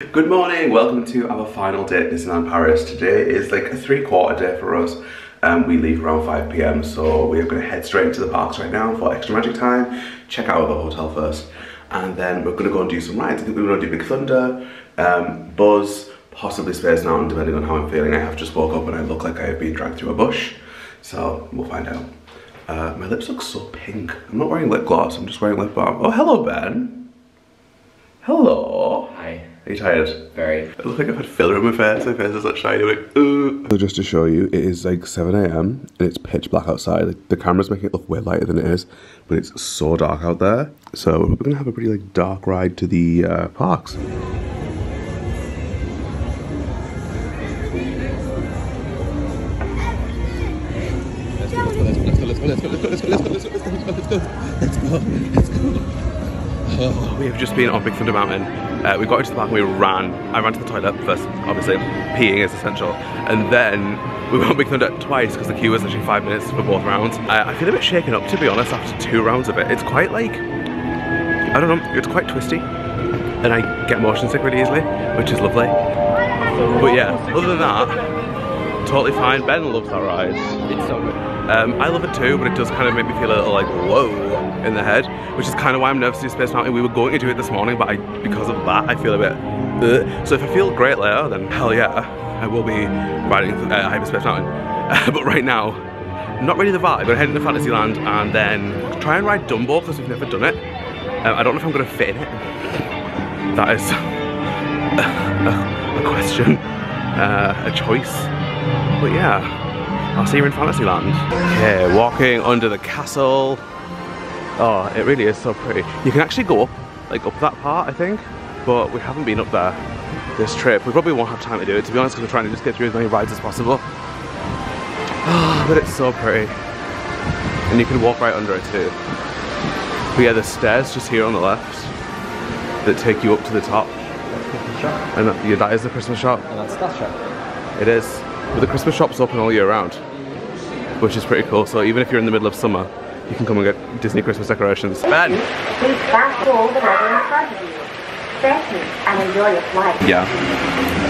Good morning, welcome to our final day at Disneyland Paris. Today is like a three quarter day for us. Um, we leave around 5 pm, so we are going to head straight into the parks right now for extra magic time, check out the hotel first, and then we're going to go and do some rides. I think we're going to do Big Thunder, um, Buzz, possibly Space Mountain, depending on how I'm feeling. I have just woke up and I look like I have been dragged through a bush, so we'll find out. Uh, my lips look so pink. I'm not wearing lip gloss, I'm just wearing lip balm. Oh, hello, Ben. Hello. Hi. Are you tired? Very. I look like I've had filler in my face. My face is like shiny. Like, ooh. So just to show you, it is like 7 a.m. and it's pitch black outside. Like, the camera's making it look way lighter than it is, but it's so dark out there. So we're gonna have a pretty like dark ride to the uh, parks. We have just been on Big Thunder Mountain. Uh, we got into the park and we ran. I ran to the toilet first, obviously. Peeing is essential. And then we went Big Thunder twice because the queue was literally five minutes for both rounds. I, I feel a bit shaken up, to be honest, after two rounds of it. It's quite like, I don't know, it's quite twisty. And I get motion sick really easily, which is lovely. But yeah, other than that, totally fine. Ben loves that ride. It's so good. Um, I love it too, but it does kind of make me feel a little like whoa in the head, which is kind of why I'm nervous to do Space Mountain. We were going to do it this morning, but I, because of that, I feel a bit. Ugh. So if I feel great later, then hell yeah, I will be riding uh, Hyperspace Mountain. but right now, not really the vibe. We're heading to Fantasyland and then try and ride Dumbo because we've never done it. Um, I don't know if I'm going to fit in it. That is a, a question, uh, a choice. But yeah. I'll see you in Fantasyland. Okay, walking under the castle. Oh, it really is so pretty. You can actually go up, like up that part, I think, but we haven't been up there this trip. We probably won't have time to do it, to be honest, because we're trying to just get through as many rides as possible. Oh, but it's so pretty. And you can walk right under it too. But yeah, the stairs just here on the left that take you up to the top. And that, yeah, that is the Christmas shop. And that's that shop. It is. But the Christmas shop's open all year round, which is pretty cool. So even if you're in the middle of summer, you can come and get Disney Christmas decorations. Ben! Please fast forward the weather in front of you. Thank you and enjoy your flight. Yeah.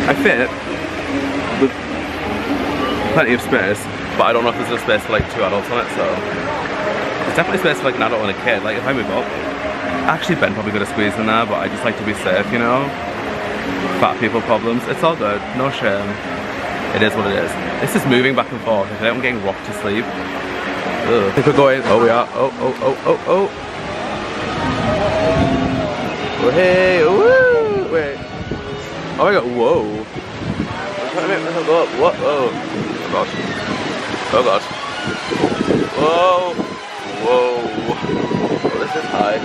I fit with plenty of space, but I don't know if there's enough space for like two adults on it, so. There's definitely space for like an adult and a kid. Like if I move up, actually Ben probably gonna squeeze in there, but I just like to be safe, you know? Fat people problems. It's all good, no shame. It is what it is. This is moving back and forth. I I'm getting rocked to sleep. Ugh. I think we're going. Oh, we are. Oh, oh, oh, oh, oh. Oh, hey, woo! Wait. Oh my god, whoa. I'm trying to make myself go up. What? Oh. Oh god. Oh god. Whoa. Whoa. Oh, this is high.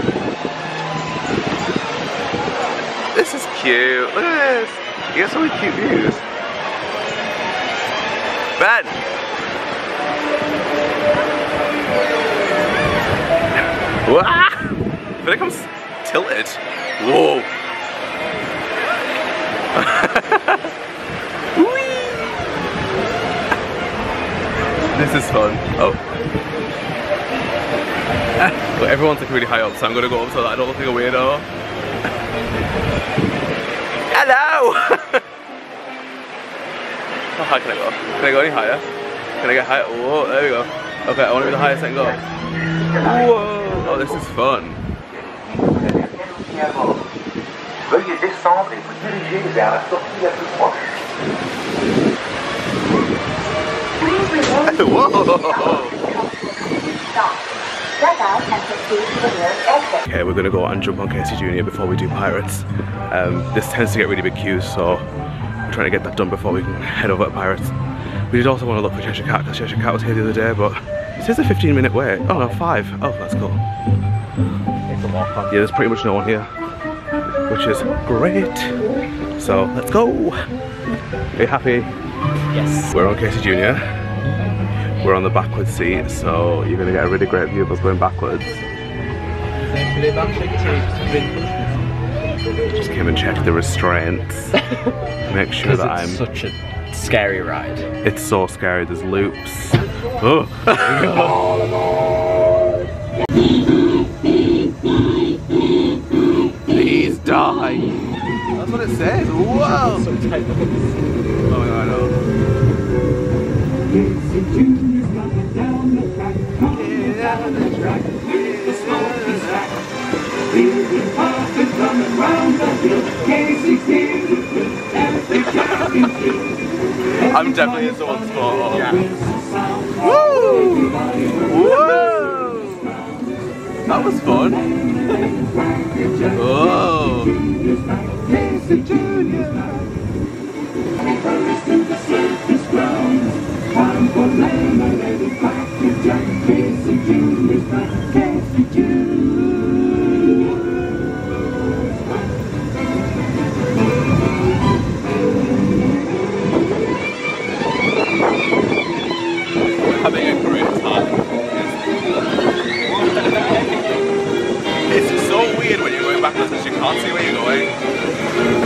This is cute. Look at this. You got so many cute views. Ben! Wah! I feel like tilted. Whoa. This is fun. Oh. but everyone's like really high up, so I'm gonna go up so that I don't look like a weirdo. Hello! How high can I go? Can I go any higher? Can I get higher? Whoa, there we go. Okay, I want to be the highest I can go. Whoa! Oh, this is fun. Veuillez descendre et vous diriger vers la sortie la plus proche. Please remain Whoa! stop. Step out and proceed to the exit. Okay, we're gonna go and jump on Casey Jr. before we do Pirates. Um, this tends to get really big queues, so we're trying to get that done before we can head over to Pirates. We did also want to look for Cheshire Cat because Cheshire Cat was here the other day, but it says a 15 minute wait. Oh no, five. Oh, that's cool. It's a walk on. Yeah, there's pretty much no one here, which is great. So let's go. Are you happy? Yes. We're on Casey Jr. We're on the backwards seat, so you're gonna get a really great view of us going backwards. Just came and checked the restraints. Make sure that I'm. it's such a scary ride. It's so scary. There's loops. Oh. Please die. That's what it says. Whoa! So tight, look at this. Oh my god, I know. I'm definitely in someone's spot. Yeah. Woo! Whoa! That was fun. oh. Having you can't see where you're going.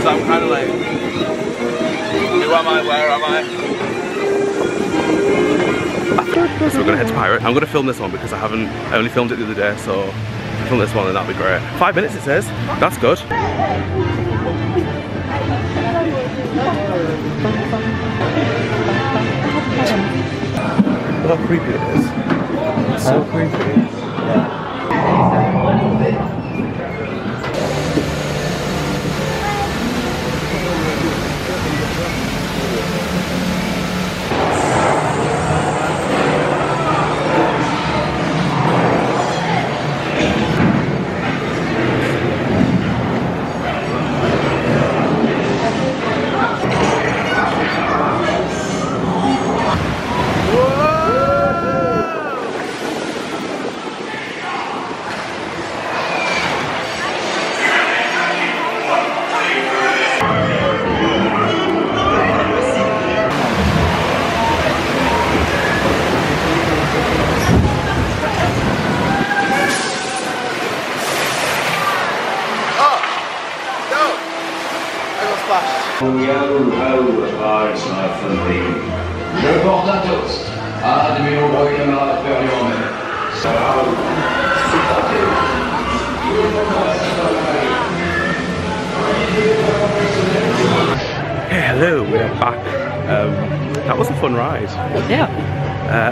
So I'm kind of like, who am I? Where am I? So we're gonna head to Pirate. I'm gonna film this one because I haven't, I only filmed it the other day, so I'll film this one and that'll be great. Five minutes it says. That's good. Look how creepy it is. It's so creepy.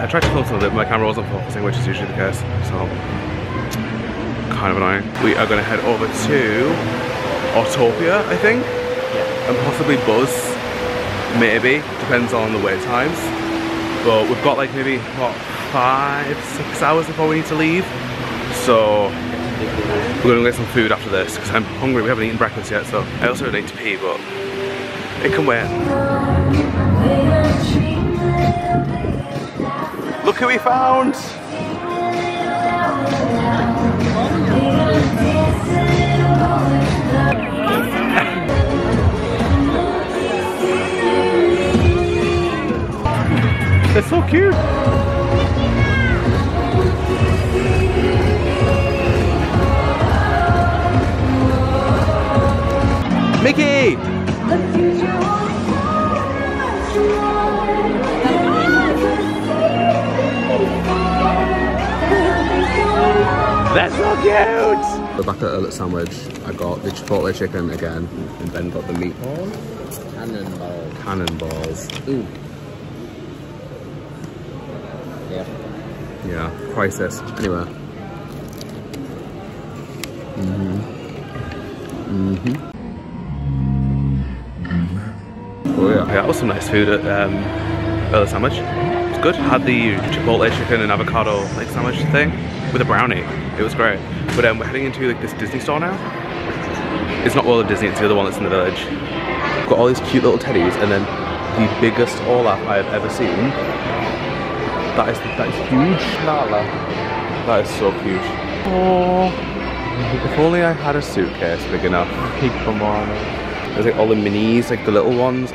I tried to film some of it, but my camera wasn't focusing, which is usually the case, so kind of annoying. We are going to head over to Autopia, I think, and possibly Buzz, maybe, depends on the wait times. But we've got like maybe, what, five, six hours before we need to leave. So we're going to get some food after this because I'm hungry. We haven't eaten breakfast yet, so I also need to pee, but it can wait. Look who we found! They're so cute! Mickey! That's so cute! We're back at Earl of Sandwich. I got the Chipotle chicken again, and Ben got the meatball. Cannonball. Cannonballs. Ooh. Yeah. Yeah, priceless. Anyway. Mm-hmm. Mm-hmm. Oh yeah. yeah, that was some nice food at um, Earl of Sandwich. It's good. Had the Chipotle chicken and avocado like sandwich thing with a brownie. It was great. But um, we're heading into like this Disney store now. It's not World of Disney, it's the other one that's in the village. Got all these cute little teddies and then the biggest Olaf I have ever seen. That is that is huge. Nala. That is so cute. Oh, if only I had a suitcase big enough. Moana. There's like all the minis, like the little ones.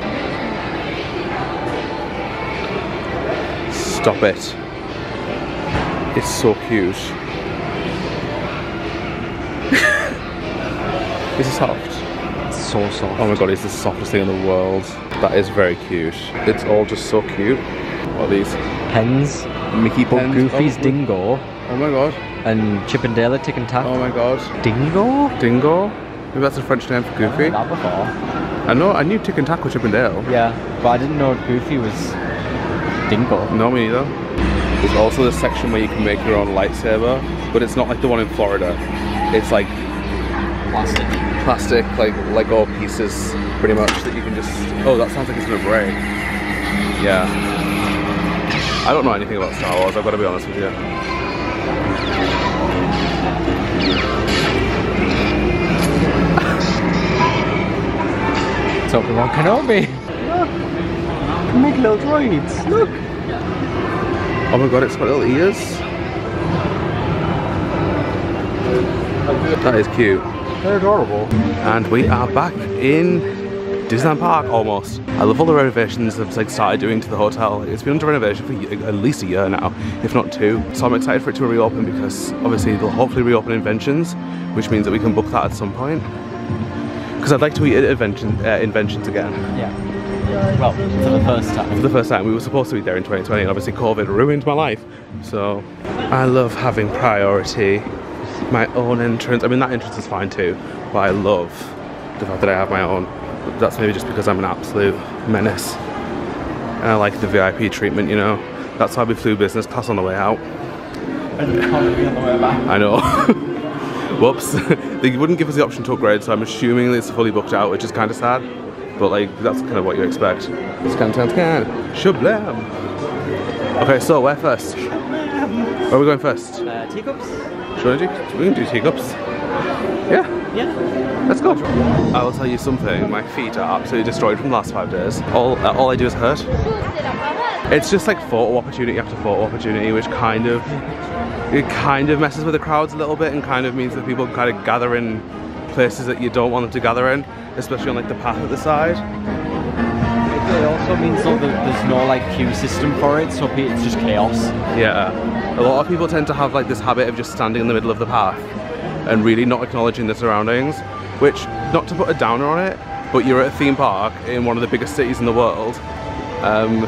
Stop it. It's so cute. is it soft? So soft. Oh my god, it's the softest thing in the world. That is very cute. It's all just so cute. What are these? Pens. Mickey pens. Goofy's oh, Dingo. Oh my god. And Chip and Dale at Tick and Tack. Oh my god. Dingo? Dingo? Maybe that's a French name for Goofy. That before. I know, I knew Tick and Tack were Chip and Dale. Yeah, but I didn't know Goofy was Dingo. No, me neither. There's also this section where you can make your own lightsaber, but it's not like the one in Florida. It's like Plastic. plastic, like Lego pieces, pretty much, that you can just... Oh, that sounds like it's gonna break. Yeah. I don't know anything about Star Wars, I've got to be honest with you. It's Obi-Wan Kenobi. Look. Make little droids. Look. Oh my god, it's got little ears. That is cute. They're adorable. And we are back in Disneyland Park almost. I love all the renovations they've like started doing to the hotel. It's been under renovation for at least a year now, if not two. So I'm excited for it to reopen because obviously they'll hopefully reopen Inventions, which means that we can book that at some point. Because I'd like to eat at Invention, uh, Inventions again. Yeah. Well, for the first time. For the first time, we were supposed to be there in 2020 and obviously COVID ruined my life. So I love having priority, my own entrance. I mean, that entrance is fine too, but I love the fact that I have my own. That's maybe just because I'm an absolute menace. And I like the VIP treatment, you know. That's why we flew business class on the way out. And on the way back. I know. Whoops. they wouldn't give us the option to upgrade, so I'm assuming it's fully booked out, which is kind of sad. But like, that's kind of what you expect. Scan, scan, scan. Shablam. Okay, so where first? Where are we going first? Uh, teacups? Should we do? We can do teacups. Yeah, Yeah. let's go. I will tell you something. My feet are absolutely destroyed from the last five days. All, uh, all I do is hurt. It's just like photo opportunity after photo opportunity, which kind of it kind of messes with the crowds a little bit, and kind of means that people kind of gather in places that you don't want them to gather in, especially on like the path at the side. It also means that there's no like queue system for it, so it's just chaos. Yeah, a lot of people tend to have like this habit of just standing in the middle of the path and really not acknowledging the surroundings. Which, not to put a downer on it, but you're at a theme park in one of the biggest cities in the world. Um,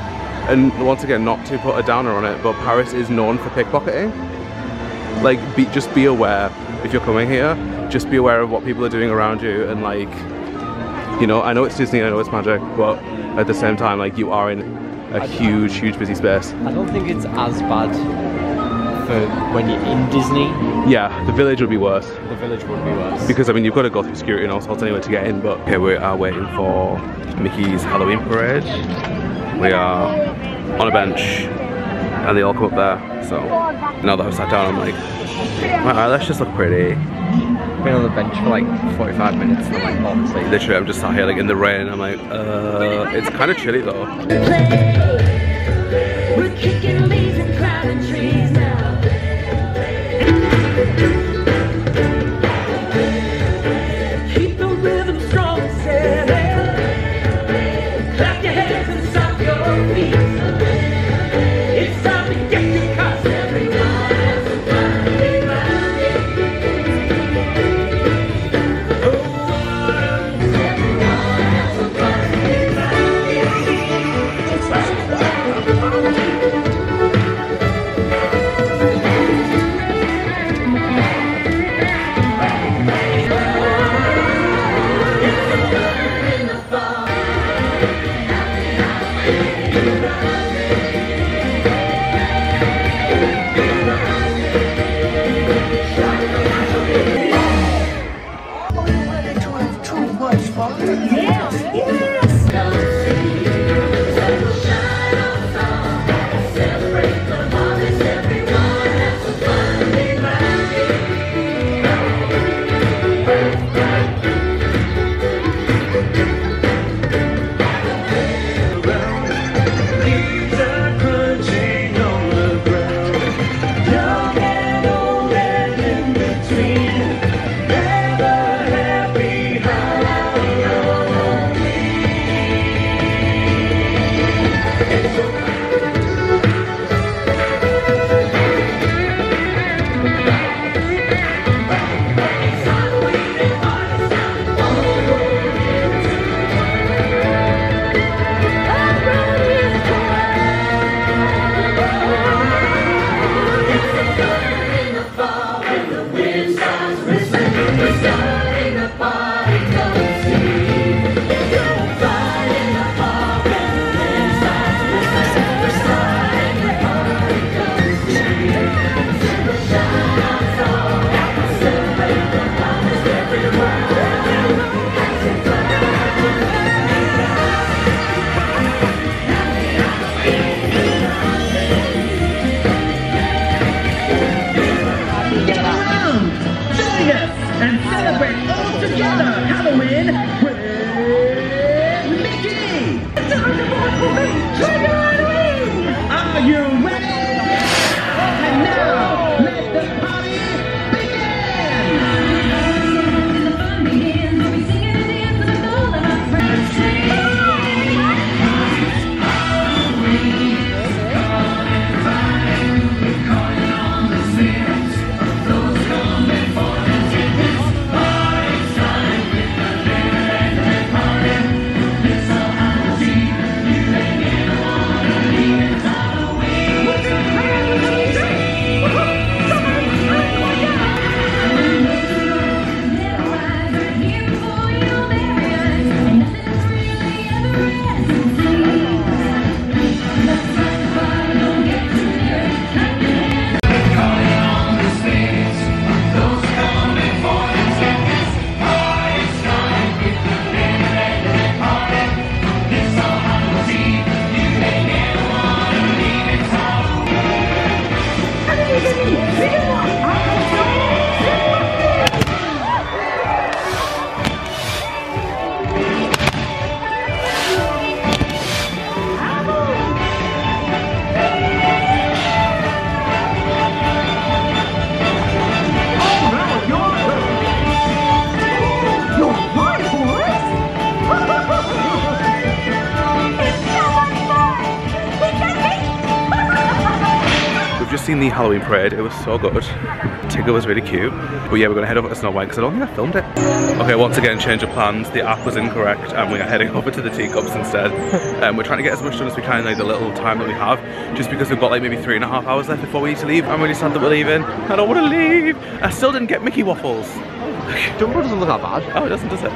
and once again, not to put a downer on it, but Paris is known for pickpocketing. Like, be, just be aware if you're coming here. Just be aware of what people are doing around you, and like, you know, I know it's Disney, I know it's magic, but at the same time, like, you are in a huge, huge busy space. I don't think it's as bad for when you're in Disney. Yeah, the village would be worse. The village would be worse. Because I mean, you've got to go through security and all sorts anyway to get in. But okay, we are waiting for Mickey's Halloween parade. We are on a bench, and they all come up there. So now that I've sat down, I'm like, my eyelashes look pretty. Been on the bench for like 45 minutes and I'm like, honestly, Literally, I'm just sat here like in the rain. I'm like, uh, it's kind of chilly though. Halloween parade. It was so good. Tigger was really cute. But yeah, we're gonna head over to Snow White because I don't think I filmed it. Okay, once again, change of plans. The app was incorrect and we are heading over to the teacups instead. Um, we're trying to get as much done as we can in like the little time that we have, just because we've got like maybe three and a half hours left before we need to leave. I'm really sad that we're leaving. I don't want to leave. I still didn't get Mickey waffles. Dumbo doesn't look that bad. Oh, it doesn't, does it?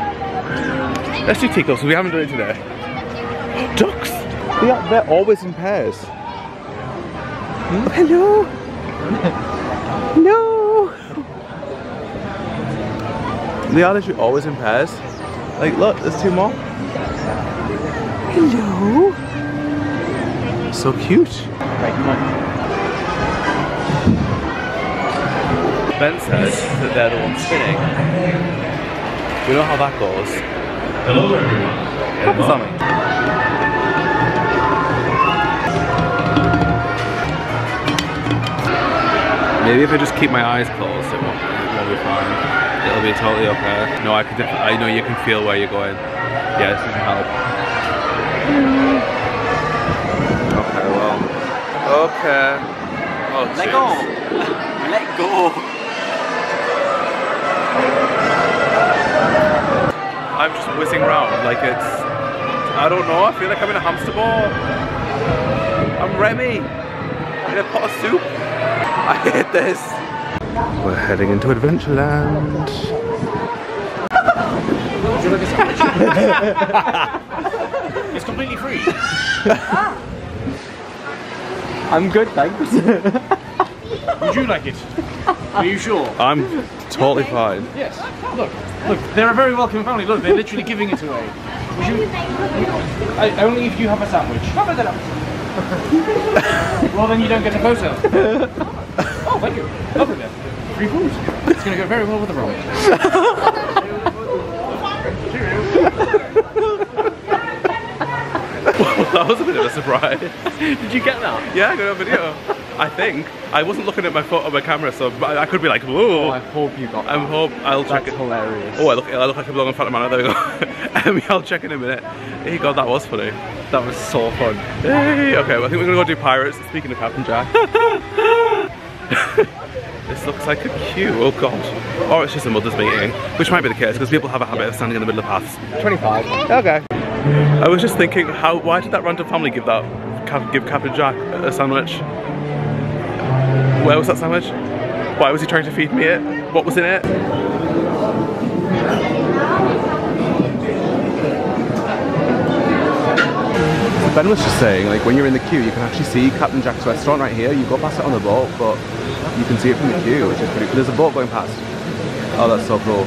Let's do teacups. We haven't done it today. Ducks. They are, they're always in pairs. Hello. no. They are literally always in pairs. Like, look, there's two more. Hello. So cute. Right, come on. Ben says that they're the ones spinning. We know how that goes. Hello, everyone. Proper Sammy. Maybe if I just keep my eyes closed, it won't, it won't be fine. It'll be totally okay. No, I can. I know you can feel where you're going. Yeah, this doesn't help. Okay, well. Okay. Oh, Let jeez. go. Let go. I'm just whizzing around like it's. I don't know. I feel like I'm in a hamster ball. I'm Remy in a pot of soup. I hate this. We're heading into Adventureland. It's completely free. I'm good, thanks. Would you like it? Are you sure? I'm totally fine. Yes. Look, look, they're a very welcome family. Look, they're literally giving it away. You? I, only if you have a sandwich. well, then you don't get a photo. oh, thank you. Lovely. Free food. It's going to go very well with the roll. that was a bit of a surprise. Did you get that? Yeah, I got a video. I think I wasn't looking at my phone on my camera, so I I could be like, Oh, I hope you got that. I'm hope I'll check That's it. hilarious. Oh, I look, I look like I belong in front of man. There we go. um, I'll check in a minute. Hey, God, that was funny. That was so fun. Hey, okay, well, I think we're gonna go do pirates. Speaking of Captain Jack. this looks like a queue, oh god. Or it's just a mother's meeting, which might be the case because people have a habit of standing in the middle of paths. 25. Okay. I was just thinking, how? Why did that random family give that, give Captain Jack a sandwich? Where was that sandwich? Why was he trying to feed me it? What was in it? Ben was just saying, like when you're in the queue, you can actually see Captain Jack's restaurant right here. You go past it on the boat, but you can see it from the queue, which is pretty. cool. There's a boat going past. Oh, that's so cool.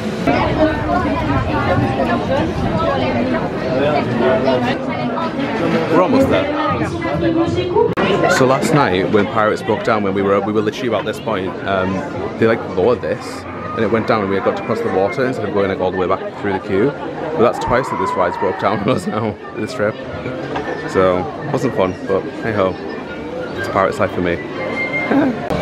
We're almost there. So last night, when Pirates broke down, when we were we were literally about this point, um, they like lowered this, and it went down, and we got to cross the water instead of going like all the way back through the queue. But that's twice that this ride's broke down on us now this trip. So wasn't fun, but hey ho, it's Pirates life for me.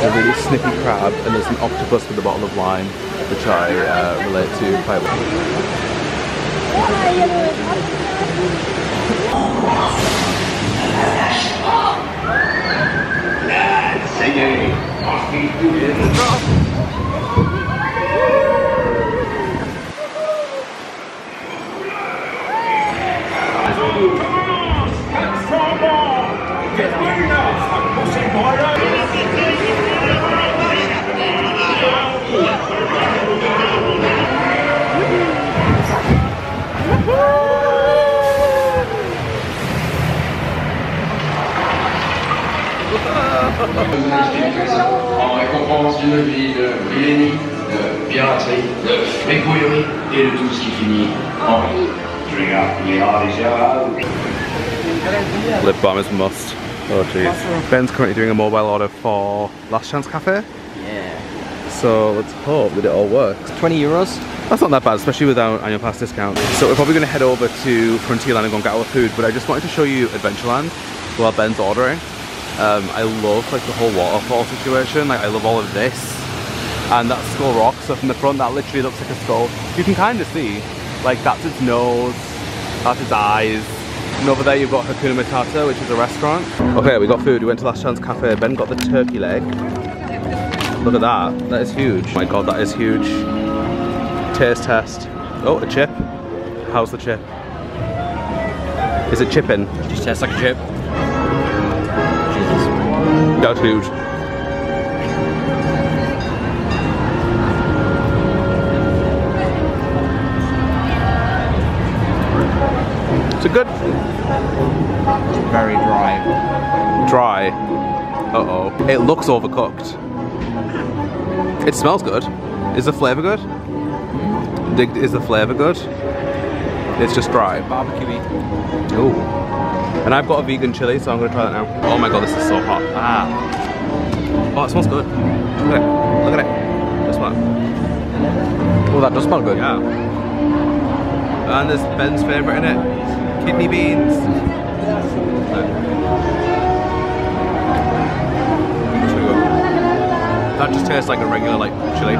There's a really snippy crab, and there's an octopus with a bottle of wine, which I uh, relate to quite well. En récompense d'une vie de millénie, de piraterie, de fripouillerie et de tout ce qui finit en. Lip balm is must. Oh jeez. Ben's currently doing a mobile order for Last Chance Cafe, Yeah. so let's hope that it all works. 20 euros. That's not that bad, especially without annual pass discount. So we're probably going to head over to Frontierland and go and get our food, but I just wanted to show you Adventureland while Ben's ordering. Um, I love like the whole waterfall situation. Like I love all of this. And that Skull Rock. So from the front, that literally looks like a skull. You can kind of see, like that's its nose, that's its eyes. And over there you've got Hakuna Matata, which is a restaurant. Okay, we got food. We went to Last Chance Cafe. Ben got the turkey leg. Look at that. That is huge. Oh my god, that is huge. Taste test. Oh, a chip. How's the chip? Is it chipping? Just tastes like a chip. That's huge. Is it good? Very dry. Dry. Uh-oh. It looks overcooked. It smells good. Is the flavour good? Hmm? Is the flavour good? It's just dry. Barbecuey. Ooh. And I've got a vegan chili, so I'm gonna try that now. Oh my god, this is so hot. Ah. Oh, it smells good. Look at it. Look at it. Just that. Oh, that does smell good. Yeah. And there's Ben's favourite in it. Kidney beans. That's. That just tastes like a regular like chili.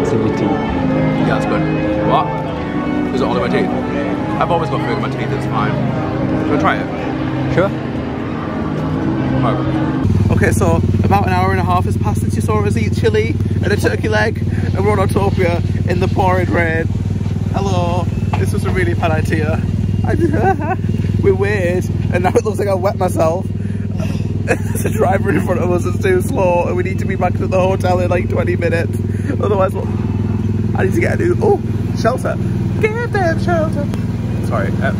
It's in your teeth. Yeah, that's good. What? Is it all in my teeth? I've always got food in my teeth, it's fine. Can I try it? Sure. Okay, so about an hour and a half has passed since you saw us eat chili and a turkey leg, and we're on Autopia in the pouring rain. Hello, this was a really bad idea. We waited, and now it looks like I wet myself. There's a driver in front of us that's too slow, and we need to be back to the hotel in like 20 minutes. Otherwise, look, I need to get a new oh shelter. Give them shelter. Sorry, uh,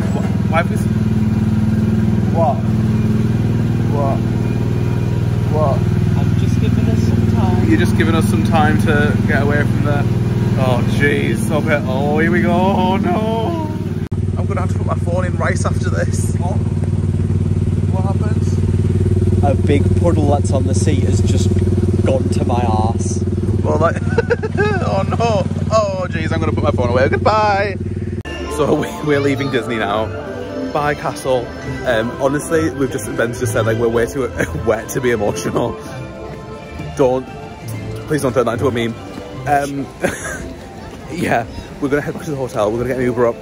why have we? s- What? What? What? I'm just giving us some time. You're just giving us some time to get away from the. Oh jeez, stop it. Oh, here we go. Oh no. I'm gonna have to put my phone in rice after this. Oh. What happens? A big puddle that's on the seat has just gone to my ass. Well, like. oh no. Oh jeez, I'm gonna put my phone away. Goodbye. So we- we're leaving Disney now. Bye, Castle. Um, honestly, we've just Ben's just said like we're way too wet to be emotional. Don't, please don't turn that into a meme. Um, yeah, we're gonna head back to the hotel. We're gonna get an Uber up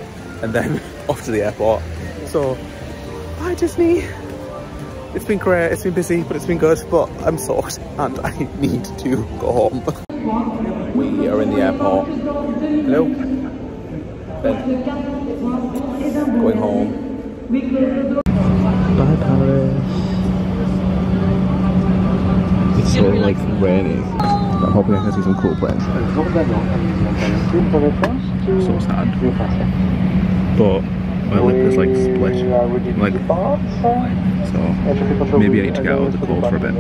and then off to the airport. So, bye Disney. It's been great. It's been busy, but it's been good. But I'm soaked and I need to go home. We are in the airport. Hello. Ben. Going home. Bye Paris. It's so like raining. I'm hoping I can see some cool planes. So sad. But my lip is like split. Like so maybe I need to get out of the cold for a bit.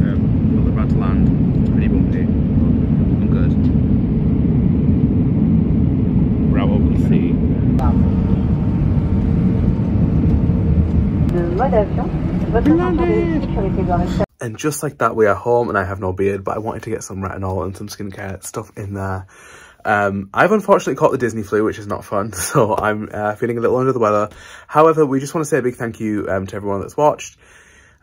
Um, we're about to land. Pretty bumpy. I'm good. We're out over the sea. De mode avion, votre ceinture de sécurité doit rester And just like that, we are home and I have no beard, but I wanted to get some retinol and some skincare stuff in there. Um, I've unfortunately caught the Disney flu, which is not fun, so I'm uh, feeling a little under the weather. However, we just want to say a big thank you um, to everyone that's watched.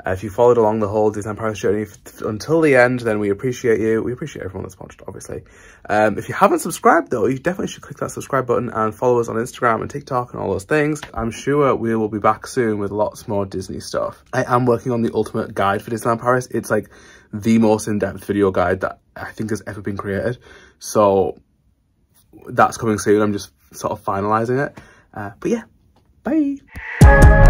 Uh, if you followed along the whole Disneyland Paris journey until the end, then we appreciate you. We appreciate everyone that's watched, obviously. Um, if you haven't subscribed though, you definitely should click that subscribe button and follow us on Instagram and TikTok and all those things. I'm sure we will be back soon with lots more Disney stuff. I am working on the ultimate guide for Disneyland Paris. It's like the most in-depth video guide that I think has ever been created. So that's coming soon. I'm just sort of finalizing it. Uh, but yeah, bye.